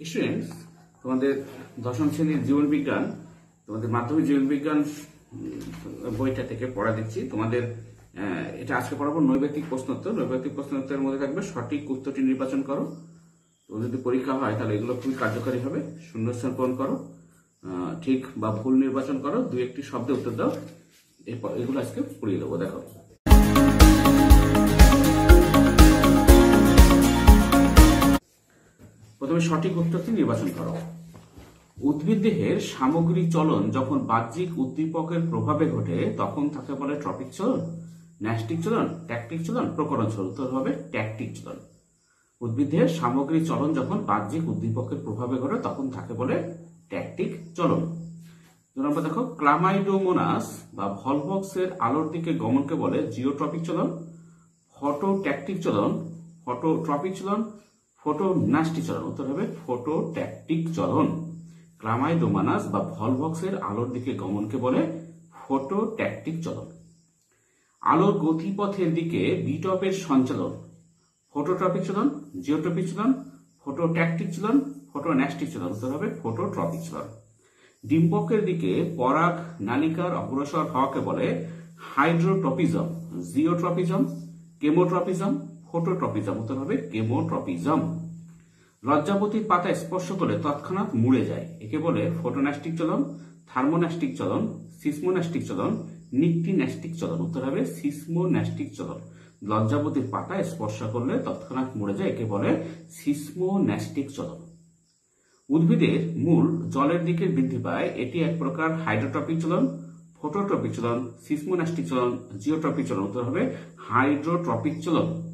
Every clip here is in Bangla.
স্টুডেন্টস তোমাদের দশম শ্রেণির জীবন বিজ্ঞান তোমাদের মাধ্যমিক জীবন বিজ্ঞান বইটা থেকে পড়া দিচ্ছি তোমাদের এটা আজকে পড়াবো নৈবেদিক প্রশ্নোত্তর। নৈবেদিক প্রশ্নোত্তরের মধ্যে থাকবে সঠিক উত্তরটি নির্বাচন করো। তো যদি পরীক্ষা হয়, তাহলে এগুলো খুবই কার্যকরী হবে। শূন্যস্থান পূরণ করো। ঠিক বা ভুল নির্বাচন করো। দুই একটি শব্দে উত্তর দাও। এগুলো আজকে পড়িয়ে দেবো, দেখো। প্রথমে সঠিক উত্তরটি নির্বাচন করো। উদ্ভিদ দেহের সামগ্রিক চলন যখন বাহ্যিক উদ্দীপকের প্রভাবে ঘটে, তখন তাকে বলে ট্রপিক চলন, ন্যাস্টিক চলন, ট্যাকটিক চলন, প্রকরণ চলন। উত্তর হবে ট্যাকটিক চলন। উদ্ভিদের সামগ্রিক চলন যখন বাহ্যিক উদ্দীপকের প্রভাবে ঘটে, তখন তাকে বলে ট্যাকটিক চলন। নম্বর দেখো, ক্লামাইডোমোনাস বা ভলভক্সের আলোর দিকে গমনকে বলে জিওট্রপিক চলন, ফটোট্যাকটিক চলন, ফটোট্রপিক চলন ফটোনাস্টি চলন। উত্তর হবে ফটোট্যাকটিক চলন। ক্লামাইডোমানাস বা ভলভক্সের আলোর দিকে গমনকে বলে ফটোট্যাকটিক চলন। আলোর গতিপথের দিকে বিটপের সঞ্চালন। ফটোট্রপিক চলন, জিওট্রপিক চলন, ফটোট্যাকটিক চলন, ফটোন্যাস্টিক চলন। উত্তর হবে ফটোট্রপিক চলন। ডিম্বকের দিকে পরাগ নালিকার অগ্রসর হওয়াকে বলে হাইড্রোট্রপিজম, জিওট্রপিজম, কেমোট্রপিজম, ফটোট্রপিজম। উত্তর হবে কেমোট্রপিজম। লজ্জাপতির পাতা স্পর্শ করে তৎক্ষণাৎ মুড়ে যায়। একে বলে ফটোন্যাস্টিক চলন, থার্মোন্যাস্টিক চলন, সিসমোন্যাস্টিক চলন, নিকটিন্যাস্টিক চলন। উত্তর হবে সিসমোন্যাস্টিক চলন। লজ্জাপতির পাতা স্পর্শ করলে তৎক্ষণাৎ মুড়ে যায়, একে বলে সিসমোন্যাস্টিক চলন। উদ্ভিদের মূল জলের দিকে বৃদ্ধি পায়। এটি এক প্রকার হাইড্রোট্রপিক চলন, ফটোট্রপিক চলন, সিসমোন্যাস্টিক চলন, জিওট্রপিক চলন। উত্তর হবে হাইড্রোট্রপিক চলন।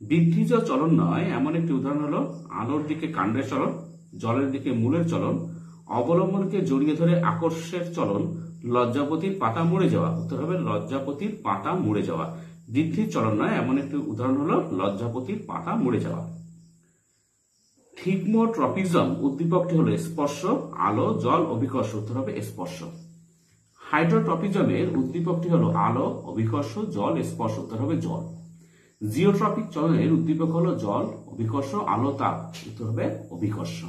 বৃদ্ধিজ চলন নয়, এমন একটি উদাহরণ হলো আলোর দিকে কাণ্ডের চলন, জলের দিকে মূলের চলন, অবলম্বনকে জড়িয়ে ধরে আকর্ষের চলন, লজ্জাপতির পাতা মরে যাওয়া, উত্তর হবে লজ্জাপতির পাতা মরে যাওয়া। বৃদ্ধির চলন নয়, এমন একটি উদাহরণ হলো লজ্জাপতির পাতা মরে যাওয়া। থিগমোট্রপিজম উদ্দীপকটি হলো স্পর্শ, আলো, জল, অভিকর্ষ, উত্তর হবে স্পর্শ। হাইড্রোট্রপিজমের উদ্দীপকটি হলো আলো, অভিকর্ষ, জল, স্পর্শ, উত্তর হবে জল। জিওট্রপিক চলনের উদ্দীপক হলো জল, অভিকর্ষ, আলো, তাপ। উত্তর হবে অভিকর্ষ।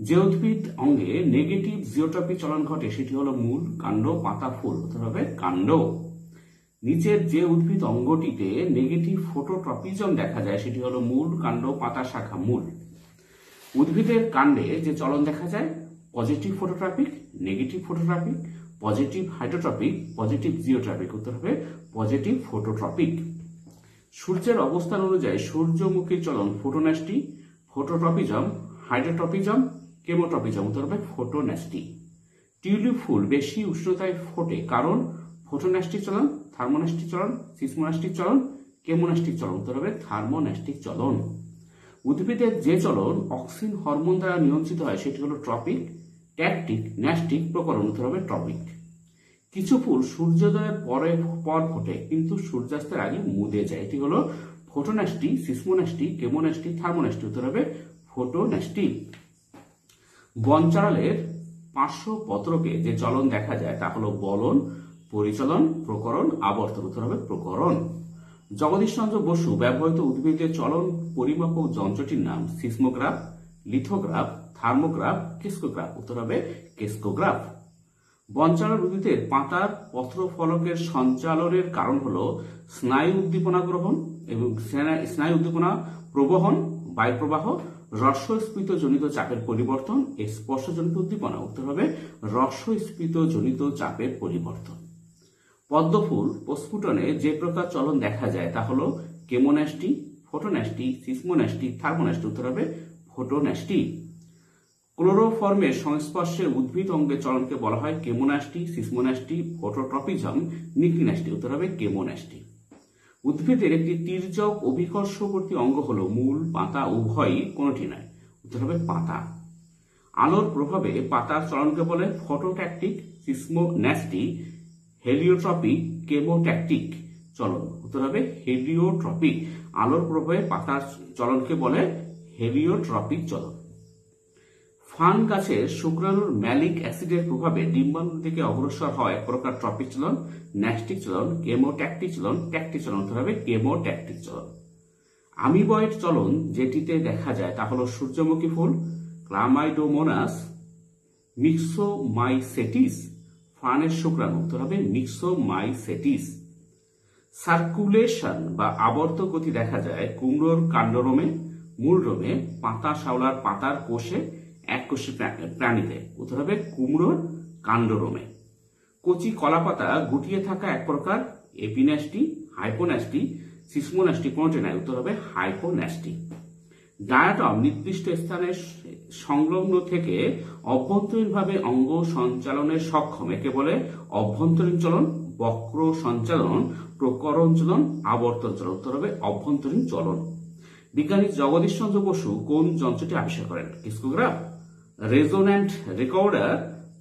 যে উদ্ভিদ অঙ্গে নেগেটিভ জিওট্রপিক চলন ঘটে, সেটি হলো মূল, কাণ্ড, পাতা, ফুল। উত্তর হবে কাণ্ড। নিচের যে উদ্ভিদ অঙ্গটিতে নেগেটিভ ফটোট্রপিজম দেখা যায়, সেটি হলো মূল, কাণ্ড, পাতা, শাখা, মূল। উদ্ভিদের কাণ্ডে যে চলন দেখা যায়, positive phototropic, negative phototropic, positive hydrotropic, positive geotropic. উত্তর হবে পজিটিভ ফটোট্রপিক। সূর্যের অবস্থান অনুযায়ী সূর্যমুখী চলন ফোটোন্যাস্টি ফটোট্রপিজম হাইড্রোট্রপিজম কেমোট্রপিজম উত্তর হবে ফোটোন্যাস্টি। টিউলিপ ফুল বেশি উষ্ণতায় ফোটে কারণ ফোটোন্যাস্টিক চলন থার্মোন্যাস্টিক চলন সিসমোন্যাস্টিক চলন কেমোন্যাস্টিক চলন, উত্তর হবে থার্মোন্যাস্টিক চলন। উদ্ভিদের যে চলন অক্সিন হরমোন দ্বারা নিয়ন্ত্রিত হয়, সেটি হলো ট্রপিক, ট্যাকটিক, ন্যাস্টিক প্রকরণ, উত্তর হবে ট্রপিক। কিছু ফুল সূর্যোদয়ের পরে, পর ফোটে, কিন্তু সূর্যাস্তের আগে মুদে যায়। এটি হলো ফোটোন্যাস্টি সিসমোন্যাস্টি কেমোন্যাস্টি থার্মোন্যাস্টি উত্তর হবে ফোটোন্যাস্টি বনচারালের পার্শ্ব পত্রকে যে চলন দেখা যায়, তা হলো বলন, পরিচলন, প্রকরণ, আবর্তন, উত্তর হবে প্রকরণ। জগদীশচন্দ্র বসু ব্যবহৃত উদ্ভিদের চলন পরিমাপক যন্ত্রটির নাম সিসমোগ্রাফ, লিথোগ্রাফ, থার্মোগ্রাফ, কেস্কোগ্রাফ, উত্তর হবে কেস্কোগ্রাফ। বঞ্চালন উদ্ভিদের পাতার পত্র ফলকের সঞ্চালনের কারণ হল স্নায়ু উদ্দীপনা গ্রহণ এবং স্নায়ু উদ্দীপনা প্রবহন বায়ু প্রবাহ রস্বস্ফীত জনিত চাপের পরিবর্তন স্পর্শজনিত উদ্দীপনা, উত্তর হবে রস্বস্ফীত জনিত চাপের পরিবর্তন। পদ্মফুল প্রস্ফুটনে যে প্রকার চলন দেখা যায় তা হল কেমোন্যাস্টি, ফোটোন্যাস্টি, সিসমোন্যাস্টি, থার্মোন্যাস্টি, উত্তর হবে ফোটোন্যাস্টি। ক্লোরোফর্মের সংস্পর্শে উদ্ভিদ অঙ্গের চলনকে বলা হয় কেমোন্যাস্টি সিসমোন্যাস্টি ফোটোট্রপিজম নিক্লিন্যাস্টি উত্তর হবে কেমোনাস্টি উদ্ভিদের একটি তির্যক অভিকর্ষবর্তী অঙ্গ হল মূল, পাতা, উভয়ই কোনটি নয়। উত্তর হবে পাতা। আলোর প্রভাবে পাতার চলনকে বলে ফটোট্যাকটিক সিসমোন্যাস্টি হেলিওট্রপিক কেমোট্যাকটিক চলন। উত্তর হবে হেলিওট্রপিক। আলোর প্রভাবে পাতার চলনকে বলে হেলিওট্রপিক চলন। ফান গাছের শুক্রাণুর ম্যালিক অ্যাসিডের প্রভাবে ডিম্বাণুর থেকে অগ্রসর হয় প্রকার ট্রপিক চলন, ন্যাস্টিক চলন, কেমোট্যাকটিক চলন, ট্যাকটিক চলন হবে চলন। আমিবয়েড চলন যেটিতে দেখা যায় তা হল সূর্যমুখী ফুল, ক্লামাইডোমোনাস, মিক্সোমাইসেটিস, ফানের শুক্রাণু উত্তর হবে মিক্সোমাইসেটিস। সার্কুলেশন বা আবর্ত গতি দেখা যায় কুমড়োর কাণ্ডরোমে মূল রোমে পাতা শাওলার পাতার কোষে এক কোষে প্রাণীতে। উত্তর হবে? কুমড়োর কাণ্ডরোমে। কচি কলাপাতা গুটিয়ে থাকা এক প্রকার এপিন্যাস্টি, হাইপোন্যাস্টি, সিসমোন্যাস্টি কোনটি নাই। উত্তর হবে হাইপোন্যাস্টি। ডায়াটম নির্দিষ্ট স্থানে সংলগ্ন থেকে অভ্যন্তরীণভাবে অঙ্গ সঞ্চালনের সক্ষম। একে বলে অভ্যন্তরীণ চলন, বক্র সঞ্চালন প্রকরণ চলন আবর্তন চলন। উত্তর হবে অভ্যন্তরীণ চলন। বিজ্ঞানী জগদীশ চন্দ্র বসু কোন যন্ত্রটি আবিষ্কার করেন? Crescograph? Resonant recorder,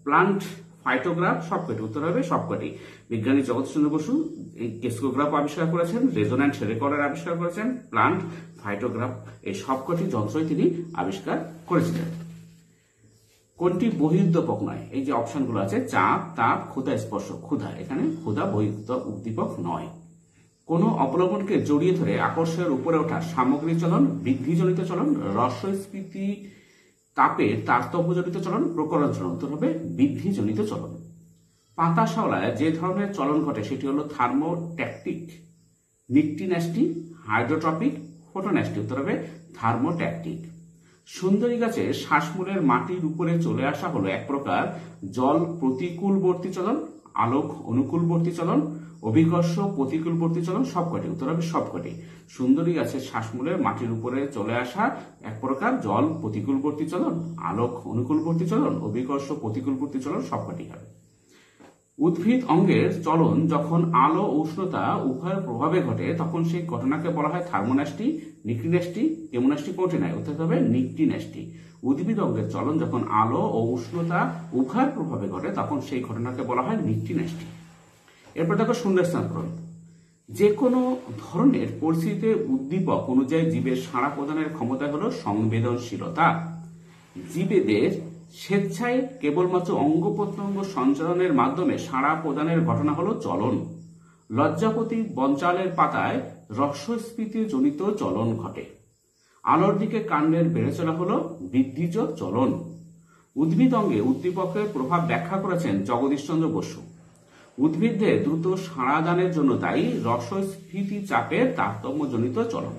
plant, phytograph, সবকটি। উত্তর হবে সবকটি। বিজ্ঞানী জগৎচন্দ্র বসু কেসকোগ্রাফ আবিষ্কার করেছেন, রেজোন্যান্ট রেকর্ডার আবিষ্কার করেছেন, প্লান্ট, ফাইটোগ্রাফ, এই সবকটি যন্ত্রই তিনি আবিষ্কার করেছিলেন। কোনটি বহির্দপক নয়? এই যে অপশনগুলো আছে, চাপ, তাপ, ক্ষুধা, স্পর্শ। ক্ষুধা, এখানে ক্ষুধা বহির্দ উদ্দীপক নয়। কোনো অবলম্বনকে জড়িয়ে ধরে আকর্ষণের উপরে ওঠা সামগ্রী চলন বৃদ্ধিজনিত চলন রস্বস্ফীতি তাপের তারতম্যজনিত চলন প্রকরণ চলন উত্তর হবে, বৃদ্ধিজনিত চলন। পাতা শাওলায় যে ধরনের চলন ঘটে সেটি হলো থার্মোট্যাকটিক। নিকটিন্যাস্টি, হাইড্রোট্রপিক, ফোটোন্যাস্টি উত্তর হবে থার্মোট্যাকটিক। সুন্দরী গাছে শ্বাসমূলের মাটির উপরে চলে আসা হলো এক প্রকার জল প্রতিকূলবর্তী চলন, আলোক অনুকূলবর্তী চলন অভিকর্ষ প্রতিকূলবর্তী চলন সবকটি। উত্তর হবে সবকটি। সুন্দরী গাছের শ্বাসমূলের মাটির উপরে চলে আসা এক প্রকার জল, প্রতিকূলবর্তী চলন, আলোক, অনুকূলবর্তী চলন অভিকর্ষ প্রতিকূলবর্তী চলন সবকটি হবে। উদ্ভিদ অঙ্গের চলন যখন আলো উষ্ণতা উভয়ের প্রভাবে ঘটে, তখন সেই ঘটনাকে বলা হয় থার্মোনাস্টি নিক্টিন্যাস্টি কেমোন্যাস্টি কোনটি নাই উত্তর হবে নিক্টিন্যাস্টি উদ্ভিদ অঙ্গের চলন যখন আলো ও উষ্ণতা উভয়ের প্রভাবে ঘটে, তখন সেই ঘটনাকে বলা হয় নিক্টিন্যাস্টি এরপর দেখো শূন্যস্থান পূরণ যে কোনো ধরনের পরিস্থিতিতে উদ্দীপক অনুযায়ী জীবের সাড়া প্রদানের ক্ষমতা হলো সংবেদনশীলতা। জীবেদের স্বেচ্ছায় কেবলমাত্র অঙ্গ প্রত্যঙ্গ সঞ্চালনের মাধ্যমে সাড়া প্রদানের ঘটনা হলো চলন। লজ্জাপতি বঞ্চালের পাতায় রস্বস্ফীতি জনিত চলন ঘটে। আলোর দিকে কাণ্ডের বেড়ে চলা হলো বৃদ্ধিজ চলন। উদ্ভিদ অঙ্গে উদ্দীপকের প্রভাব ব্যাখ্যা করেছেন জগদীশচন্দ্র বসু। উদ্ভিদদের দ্রুত সাড়াদানের জন্য দায়ী রসস্ফীতি চাপের তারতম্যজনিত চলন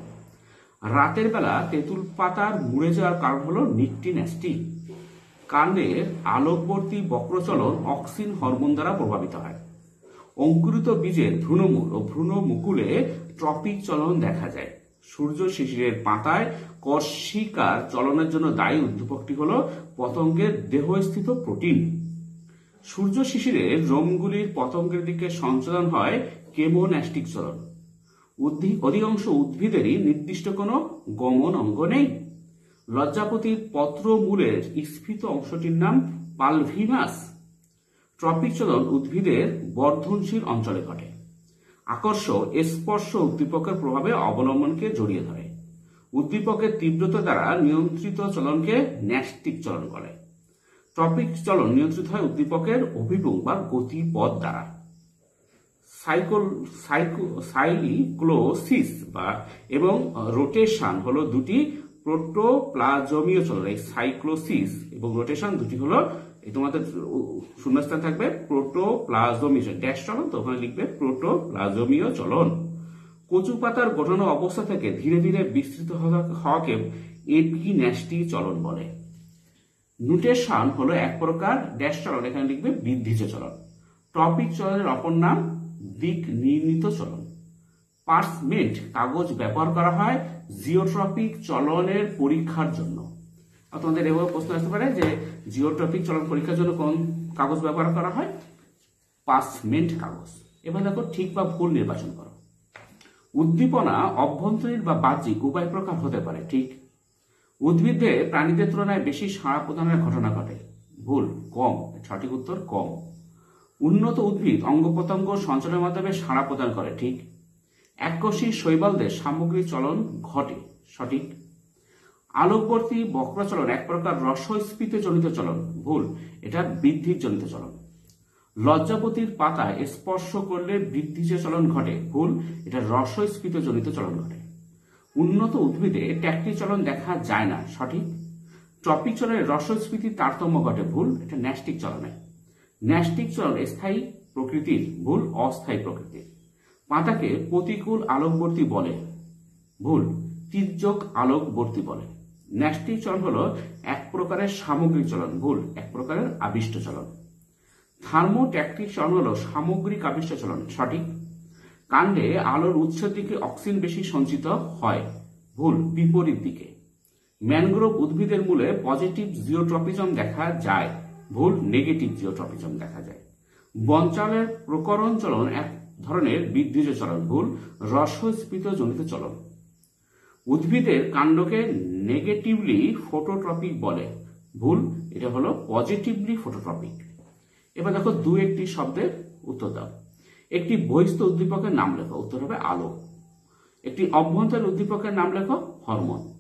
রাতের বেলা তেঁতুল পাতার মুড়ে যাওয়ার কারণ হল নিকটিন্যাস্টি কাণ্ডের আলোকবর্তী বক্রচলন অক্সিন হরমোন দ্বারা প্রভাবিত হয়। অঙ্কুরিত বীজের ভ্রূণমূল ও ভ্রূণ মুকুলে ট্রপিক চলন দেখা যায়। সূর্য শিশিরের পাতায় কর্ষিকার চলনের জন্য দায়ী উদ্দীপকটি হল পতঙ্গের দেহস্থিত প্রোটিন। সূর্য শিশিরের রোমগুলির পতঙ্গের দিকে সঞ্চালন হয় কেমোন্যাস্টিক চলন অধিকাংশ উদ্ভিদেরই নির্দিষ্ট কোনো গমন অঙ্গ নেই। লজ্জাপতির পত্র মূলের স্ফীত অংশটির নাম পালভিমাস। ট্রপিক চলন উদ্ভিদের বর্ধনশীল অঞ্চলে ঘটে। আকর্ষ স্পর্শ উদ্দীপকের প্রভাবে অবলম্বনকে জড়িয়ে ধরে। উদ্দীপকের তীব্রতা দ্বারা নিয়ন্ত্রিত চলনকে ন্যাস্টিক চলন বলে। ট্রপিক চলন নিয়ন্ত্রিত হয় উদ্দীপকের অভিভূম বা গতিপথ দ্বারা। সাইকোল সাইকো সাইক্লোসিস বা, এবং রোটেশন হলো দুটি প্রোটোপ্লাজমীয় চলন এই সাইক্লোসিস এবং রোটেশন দুটি হলো তোমাদের শূন্যস্থান থাকবে প্রোটোপ্লাজমীয় ড্যাশ চলন, তো ওখানে লিখবে প্রোটোপ্লাজমীয় চলন। কচু পাতার গঠন অবস্থা থেকে ধীরে ধীরে বিস্তৃত হওয়াকে এপিন্যাস্টি চলন বলে। নুটেশন হলো এক প্রকার ড্যাশ চলন। এখানে লিখবে বৃদ্ধিজ চলন। টপিক চলনের অপর নাম দিক নির্ণীত চলন। পার্সমেন্ট কাগজ ব্যবহার করা হয় জিওট্রপিক চলনের পরীক্ষার জন্য। তোমাদের এভাবে প্রশ্ন আসতে পারে যে জিওট্রপিক চলন পরীক্ষার জন্য কোন কাগজ ব্যবহার করা হয়? পার্সমেন্ট কাগজ। এবার দেখো ঠিক বা ভুল নির্বাচন করো। উদ্দীপনা, অভ্যন্তরীণ বা বাহ্যিক উভয় প্রকার হতে পারে, ঠিক? উদ্ভিদে প্রাণীদের তুলনায় বেশি সাড়া প্রদানের ঘটনা ঘটে। ভুল, কম। সঠিক উত্তর, কম। উন্নত উদ্ভিদ অঙ্গ প্রত্যঙ্গ সঞ্চালনের মাধ্যমে সাড়া প্রদান করে, ঠিক। এককোষী শৈবালদের সামগ্রিক চলন ঘটে, সঠিক। আলোকবর্তী বক্রচলন এক প্রকার রসস্ফীত জনিত চলন, ভুল। এটা বৃদ্ধির জনিত চলন। লজ্জাপতির পাতায় স্পর্শ করলে বৃদ্ধি যে চলন ঘটে, ভুল। এটা রসস্ফীত জনিত চলন ঘটে। উন্নত উদ্ভিদে ট্যাক্টি চলন দেখা যায় না, সঠিক? ট্রপিক চলনের রসস্ফীতির তারতম্য ঘটে ভুল, এটা ন্যাস্টিক চলনে। ন্যাস্টিক চলন স্থায়ী প্রকৃতির ভুল, অস্থায়ী প্রকৃতির। পাতাকে প্রতিকূল আলোকবর্তী বলে। ভুল, তির্যক আলোকবর্তী বলে। ন্যাস্টিক চলন হলো এক প্রকারের সামগ্রিক চলন, ভুল, এক প্রকারের আবিষ্ট চলন। থার্মোট্যাকটিক চলন হলো সামগ্রিক আবিষ্ট চলন, সঠিক? কাণ্ডে আলোর উৎসের দিকে অক্সিজেন বেশি সঞ্চিত হয়। ভুল, বিপরীত দিকে। ম্যানগ্রোভ উদ্ভিদের মূলে পজিটিভ জিওট্রপিজম দেখা যায়। ভুল, নেগেটিভ জিওট্রপিজম দেখা যায়। বঞ্চালের প্রকরণ চলন এক ধরনের বিদ্যুজ চলন ভুল রসস্ফীত জনিত চলন। উদ্ভিদের কাণ্ডকে নেগেটিভলি ফটোট্রপিক বলে। ভুল, এটা হলো পজিটিভলি ফটোট্রপিক। এবার দেখো দু একটি শব্দের উত্তর দাও। একটি বহিস্থ উদ্দীপকের নাম লেখো, উত্তর হবে আলো। একটি অভ্যন্তরীণ উদ্দীপকের নাম লেখো হরমোন।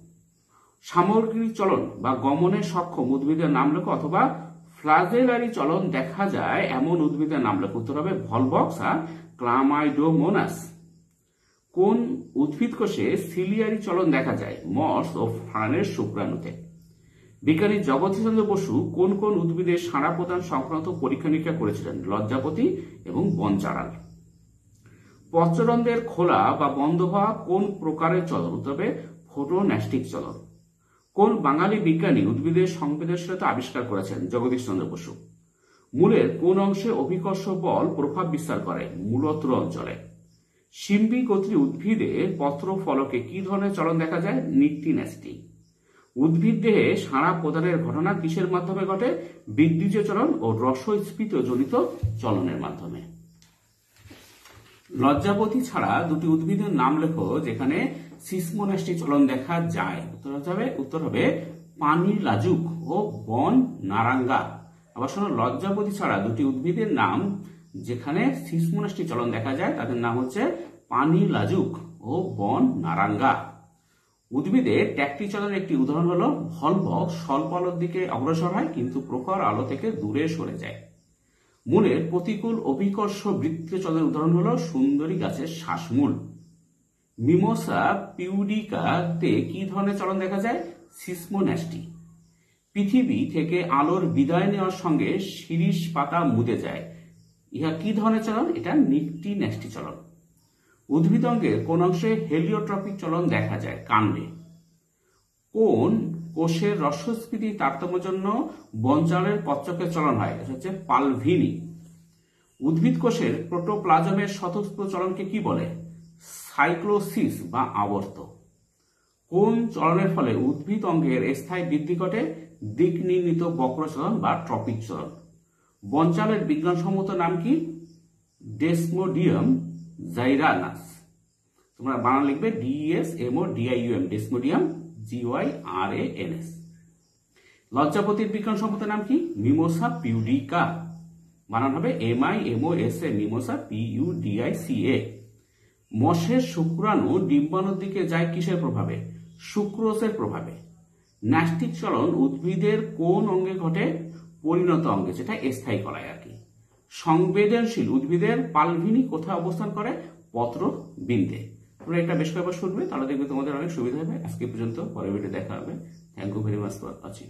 সামগ্রিক চলন বা গমনের সক্ষম উদ্ভিদের নাম লেখো অথবা ফ্লাজেলারি চলন দেখা যায়, এমন উদ্ভিদের নাম লেখো, উত্তর হবে ভলবক্স আর ক্লামাইডোমোনাস। কোন উদ্ভিদ কোষে সিলিয়ারি চলন দেখা যায়? মস ও ফানের শুক্রাণুতে। বিজ্ঞানী জগদীশচন্দ্র বসু কোন কোন উদ্ভিদের সাড়া প্রদান সংক্রান্ত পরীক্ষা নিরীক্ষা করেছিলেন? লজ্জাপতি এবং বনচারাল পত্ররন্ধ্রের খোলা বা বন্ধ হওয়া কোন প্রকারের চলন? তবে ফোটোন্যাস্টিক চলন। কোন বাঙালি বিজ্ঞানী উদ্ভিদের সংবেদনশীলতা আবিষ্কার করেছেন? জগদীশচন্দ্র বসু। মূলের কোন অংশে অভিকর্ষ বল প্রভাব বিস্তার করে? মূলত্র অঞ্চলে। সিম্বি গোত্রী উদ্ভিদে পত্র ফলকে কি ধরনের চলন দেখা যায়? Nyctinasty. উদ্ভিদ দেহে সাড়া প্রদানের ঘটনা কিসের মাধ্যমে ঘটে? বিদ্যুৎ চলন ও রসস্ফীত জনিত চলনের মাধ্যমে। লজ্জাপতি ছাড়া দুটি উদ্ভিদের নাম লেখো, যেখানে সিসমোনাস্টি চলন দেখা যায়। উত্তর হবে উত্তর হবে পানি লাজুক ও বন নারাঙ্গা। আবার শোনো লজ্জাপতি ছাড়া দুটি উদ্ভিদের নাম, যেখানে সিসমোনাস্টি চলন দেখা যায়, তাদের নাম হচ্ছে পানি লাজুক ও বন নারাঙ্গা। উদ্ভিদে ট্যাকটি চলনের একটি উদাহরণ হলো ভলভক স্বল্প আলোর দিকে অগ্রসর হয়, কিন্তু প্রখর আলো থেকে দূরে সরে যায়। মূলের প্রতিকূল অভিকর্ষ বৃত্তীয় চলের উদাহরণ হলো, সুন্দরী গাছের শ্বাসমূল। মিমোসা পিউডিকাতে কি ধরনের চলন দেখা যায়? সিসমোন্যাস্টি। পৃথিবী থেকে আলোর বিদায় নেওয়ার সঙ্গে শিরিষ পাতা মুদে যায়। ইহা কি ধরনের চলন? এটা নিকটি ন্যাস্টি চলন। উদ্ভিদ অঙ্গের কোন অংশে হেলিওট্রপিক চলন দেখা যায় কাণ্ডে কোন কোষের রসস্ফীতি তারতম্যের জন্য বঞ্চালের পত্রকের চলন হয়, এটা হচ্ছে পালভিনি। উদ্ভিদ কোষের প্রোটোপ্লাজমের স্বতঃস্ফূর্ত চলনকে কি বলে? সাইক্লোসিস বা আবর্ত। কোন চলনের ফলে উদ্ভিদ অঙ্গের স্থায়ী বৃদ্ধি ঘটে? দিক নির্ণীত বক্র চলন বা ট্রপিক চলন। বঞ্চালের বিজ্ঞানসম্মত নাম কি? ডেসমোডিয়াম জাইরানাস তোমরা বানান লিখবে D S M O D I U M Desmodium G Y R A N S লজ্জাপতির বিজ্ঞান সম্মত নাম কি? Mimosa pudica. বানান হবে M I M O S A Mimosa P U D I C A. মশের শুক্রাণু ডিম্বাণুর দিকে যায় কিসের প্রভাবে? শুক্রোসের প্রভাবে। ন্যাস্টিক চলন উদ্ভিদের কোন অঙ্গে ঘটে? পরিণত অঙ্গে, যেটা স্থায়ী কলায় আর কি। সংবেদনশীল উদ্ভিদের পালভিনি কোথায় অবস্থান করে? পত্র বিন্দে তোমরা এটা বেশ কয়েকবার শুনবে, তাহলে দেখবে তোমাদের অনেক সুবিধা হবে। আজকে পর্যন্ত পরে ভিডিও দেখা হবে। Thank you very much for watching